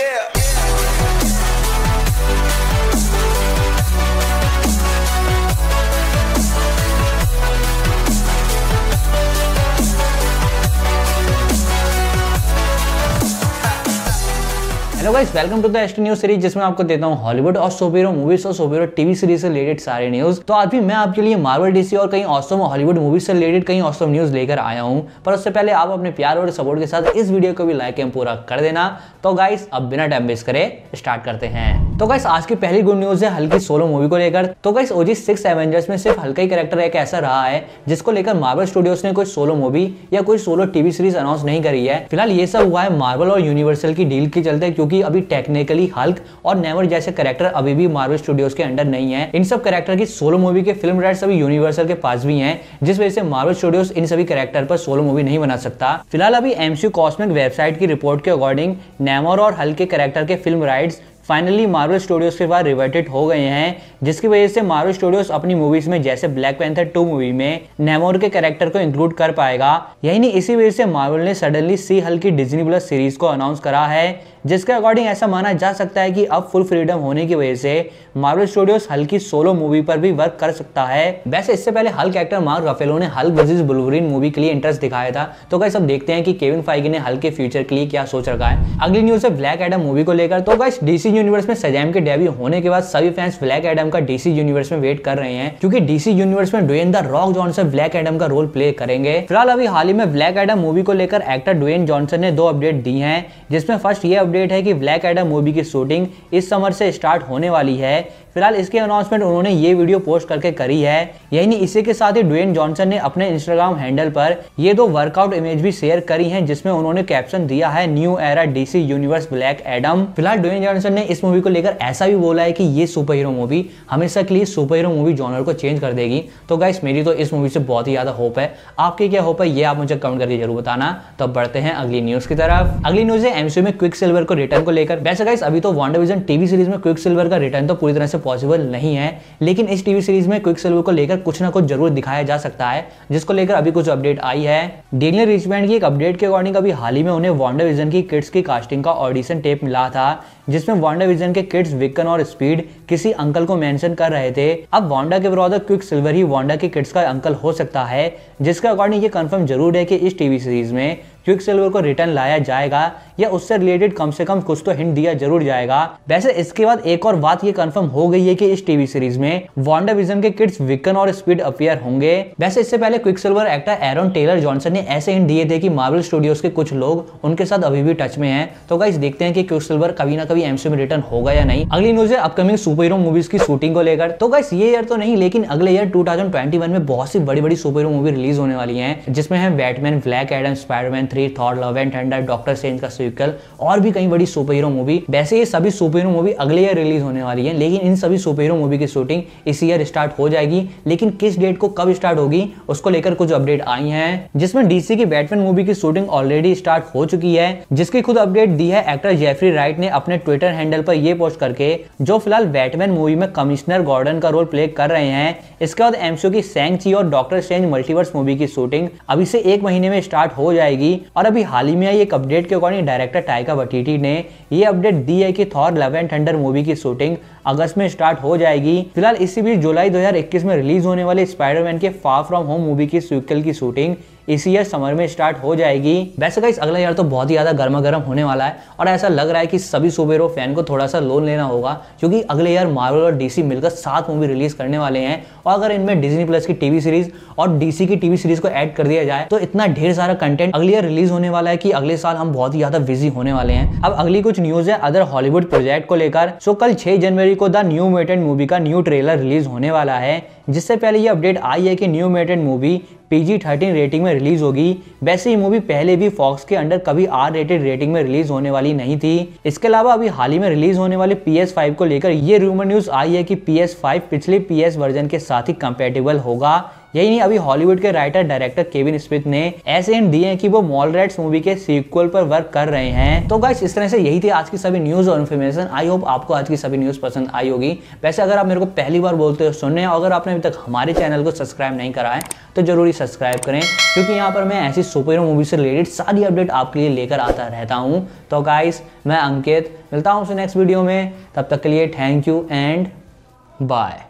Yeah. Hello guys welcome to the एस्ट news series जिसमें आपको देता हूँ हॉलीवुड और सोबेरो मूवीज़ और सोबेरो टीवी सीरीज़ से रिलेटेड सारे न्यूज़ तो आज भी मैं आपके लिए मार्वल डीसी और कहीं ऑसम हॉलीवुड मूवीज़ से रिलेटेड कहीं ऑसम न्यूज़ लेकर आया हूँ। पर उससे पहले आप अपने प्यार और सपोर्ट के साथ इस वीडियो को भी लाइक एम पूरा कर देना। तो गाइस अब बिना टाइम वेस्ट करे स्टार्ट करते हैं। तो गाइस आज की पहली गुड न्यूज़ है, हल्की सोलो मूवी को लेकर। तो गाइस ओजी सिक्स एवेंजर्स में सिर्फ़ हल्का ही कैरेक्टर एक ऐसा रहा है, जिसको लेकर मार्वल स्टूडियोज ने कोई सोलो मूवी या कोई सोलो टीवी सीरीज़ अनाउंस नहीं करी है। फ़िलहाल ये सब हुआ है मार्वल और यूनिवर्सल की डील के चलते, क्योंकि अभी टेक्निकली हल्क और नेवर जैसे कैरेक्टर अभी भी मार्वल स्टूडियोज के अंडर नहीं है। इन सब कैरेक्टर की सोलो मूवी के फ़िल्म राइट्स अभी यूनिवर्सल के पास भी है, जिस वजह से मार्वल स्टूडियोज इन सभी कैरेक्टर पर सोलो मूवी नहीं बना सकता। फ़िलहाल अभी एमसीयू कॉस्मिक वेबसाइट की रिपोर्ट के अकॉर्डिंग नेमोर और हल्के कैरेक्टर के film rights finally Marvel Studios के बाद रिवर्टेड हो गए हैं, जिसकी वजह से मार्वल स्टूडियोज अपनी मूवीज़ में, जैसे ब्लैक पैंथर टू मूवी में नेमोर के कैरेक्टर को इंक्लूड कर पाएगा। यही नहीं, इसी वजह से मार्वल ने सडनली सी हल्की डिजनी प्लस सीरीज़ को अनाउंस करा है। जिसके अकॉर्डिंग ऐसा माना जा सकता है कि अब फुल फ्रीडम होने की वजह से मार्वल स्टूडियोज हल्की सोलो मूवी पर भी वर्क कर सकता है। वैसे इससे पहले हल्क एक्टर मार्क रफेलो ने हल्क वर्सेस बुलवरीन मूवी के लिए इंटरेस्ट दिखाया था। तो गाइस अब देखते हैं कि केविन फाइगी ने हल्क फ्यूचर के लिए क्या सोच रखा है। अगली न्यूज़ है ब्लैक एडम मूवी को लेकर। तो गाइस डीसी यूनिवर्स में सजैम के डेब्यू होने के बाद सभी फैंस ब्लैक एडम का डीसी यूनिवर्स में वेट कर रहे हैं। क्योंकि डीसी यूनिवर्स में Dwayne the Rock Johnson Black Adam का रोल प्ले करेंगे। फ़िलहाल अभी हाल ही में ब्लैक एडम मूवी को लेकर एक्टर डुएन जॉनसन ने दो अपडेट दी है, जिसमें फ़र्स्ट ये अपडेट है कि ब्लैक एडम मूवी की शूटिंग इस समर से स्टार्ट होने वाली है। फ़िलहाल इसके अनाउंसमेंट उन्होंने ये वीडियो पोस्ट करके करी है। यही नहीं इसी के साथ ही ड्वेन जॉनसन ने अपने इंस्टाग्राम हैंडल पर ये दो वर्कआउट इमेज भी शेयर करी हैं, जिसमें उन्होंने कैप्शन दिया है new era DC universe Black Adam फ़िलहाल ड्वेन जॉनसन ने इस मूवी को लेकर ऐसा भी बोला है कि ये सुपर हीरो मूवी हमेशा के लिए सुपर हीरो मूवी जॉनर को चेंज कर देगी। तो गाइस मेरी तो इस मूवी से बहुत ही ज़्यादा होप है। आपकी क्या होप है, ये आप मुझे कमेंट करके ज़रूर बताना। तो बढ़ते हैं अगली न्यूज़ की तरफ़। अगली न्यूज़ है एमसीयू में क्विक सिल्वर को रिटर्न को लेकर। वैसे गाइस अभी तो वांडा टीवी सीरीज़ में क्विक सिल्वर का रिटर्न तो पूरी तरह से पॉसिबल नहीं है, लेकिन इस टीवी सीरीज़ में क्विक सिल्वर को लेकर कुछ ना कुछ ज़रूर दिखाया जा सकता है, जिसको लेकर अभी कुछ अपडेट आई है। डेनियल रिचमैंड की एक अपडेट के अकॉर्डिंग अभी हाल ही में उन्हें वॉन्डर विजन की किड्स की कास्टिंग का ऑडिशन टेप मिला था, जिसमें वांडा विजन के किड्स विकन और स्पीड किसी अंकल को मेंशन कर रहे थे। अब वांडा के ब्रदर क्विक सिल्वर ही वांडा के किड्स का अंकल हो सकता है, जिसके अकॉर्डिंग ये कंफर्म ज़रूर है कि इस टीवी सीरीज़ में क्विक सिल्वर को रिटर्न लाया जाएगा, या उससे रिलेटेड कम से कम कुछ तो हिंट दिया ज़रूर जाएगा। वैसे इसके बाद एक और बात ये कंफर्म हो गई है कि इस टीवी सीरीज़ में वांडा विजन के किड्स विकन और स्पीड अपियर होंगे। वैसे इससे पहले quicksilver actor Aaron Taylor Johnson ने ऐसे हिंट दिए थे कि मार्वल स्टूडियोज के कुछ लोग उनके साथ अभी भी टच में हैं। तो गाइस देखते हैं कि क्विक सिल्वर कभी ना कभी एमसीयू में रिटर्न होगा या नहीं। अगली न्यूज़ है अपकमिंग सुपर हीरो मूवीज़ की शूटिंग को लेकर। तो गाइस ये ईयर तो नहीं, लेकिन अगले ईयर 2021 में बहुत सी बड़ी बड़ी सुपर हीरो मूवी रिलीज़ होने वाली है, जिसमें है Batman Black Adam Spiderman three Thor love and thunder doctor strange का सिक्वल और भी कई बड़ी सुपर हीरो मूवी वैसे ये सभी सुपर हीरो मूवी अगले ईयर रिलीज़ होने वाली है, लेकिन इन सभी सुपर हीरो मूवी की शूटिंग इस ईयर स्टार्ट हो जाएगी। लेकिन किस डेट को कब स्टार्ट होगी, उसको लेकर कुछ अपडेट आई है, जिसमें डीसी की बैटमैन मूवी की शूटिंग ऑलरेडी स्टार्ट हो चुकी है, जिसकी खुद अपडेट दी है एक्टर जेफरी राइट ने अपने ट्विटर हैंडल पर यह पोस्ट करके, जो फ़िलहाल बैटमैन मूवी में कमिश्नर गॉर्डन का रोल प्ले कर रहे हैं। इसके बाद एमसीयू की सैंग ची और डॉक्टर स्ट्रेंज मल्टीवर्स मूवी की शूटिंग अभी से एक महीने में स्टार्ट हो जाएगी। और अभी हाल ही में आई एक अपडेट के अकॉर्डिंग डायरेक्टर टाइका वटीटी ने ये अपडेट दी है कि Thor love and thunder movie की शूटिंग अगस्त में स्टार्ट हो जाएगी। फ़िलहाल इसी बीच जुलाई 2021 में रिलीज़ होने वाले स्पाइडरमैन के फार फ्रॉम होम मूवी की स्विकल की शूटिंग इसी ईयर समर में स्टार्ट हो जाएगी। वैसे गाइस अगला ईयर तो बहुत ही ज़्यादा गर्मा गर्म होने वाला है और ऐसा लग रहा है कि सभी सुबेरो फ़ैन को थोड़ा सा लोन लेना होगा, क्योंकि अगले ईयर मार्वल और डीसी मिलकर सात मूवी रिलीज़ करने वाले हैं और अगर इनमें डिजनी प्लस की टीवी सीरीज़ और डीसी की टीवी सीरीज़ को ऐड कर दिया जाए तो इतना ढेर सारा कंटेंट अगले ईयर रिलीज़ होने वाला है कि अगले साल हम बहुत ही ज़्यादा बिज़ी होने वाले हैं। अब अगली कुछ न्यूज़ है अदर हॉलीवुड प्रोजेक्ट को लेकर। सो कल छह जनवरी को द न्यू मेटेंट मूवी का न्यू ट्रेलर रिलीज़ होने वाला है। जिससे पहले ये अपडेट आई है कि new mutants movie PG thirteen rating में रिलीज़ होगी। वैसे ये मूवी पहले भी फॉक्स के अंडर कभी आर रेटेड रेटिंग में रिलीज़ होने वाली नहीं थी। इसके अलावा अभी हाल ही में रिलीज़ होने वाले PS5 को लेकर ये रूमर न्यूज़ आई है कि PS5 पिछले PS वर्जन के साथ ही कंपेटेबल होगा। यही नहीं, अभी हॉलीवुड के राइटर डायरेक्टर केविन स्मिथ ने ऐसे एंड दिए हैं कि वो मॉल रेट्स मूवी के सीक्वल पर वर्क कर रहे हैं। तो गाइस इस तरह से यही थी आज की सभी न्यूज़ और इन्फॉर्मेशन आई होप आपको आज की सभी न्यूज़ पसंद आई होगी। वैसे अगर आप मेरे को पहली बार बोलते हो, सुनने अगर आपने अभी तक हमारे चैनल को सब्सक्राइब नहीं करा है तो ज़रूरी सब्सक्राइब करें, क्योंकि यहाँ पर मैं ऐसी सुपर हीरो मूवी से रिलेटेड सारी अपडेट आपके लिए लेकर आता रहता हूँ। तो गाइस मैं अंकित, मिलता हूँ नेक्स्ट वीडियो में। तब तक के लिए थैंक यू एंड बाय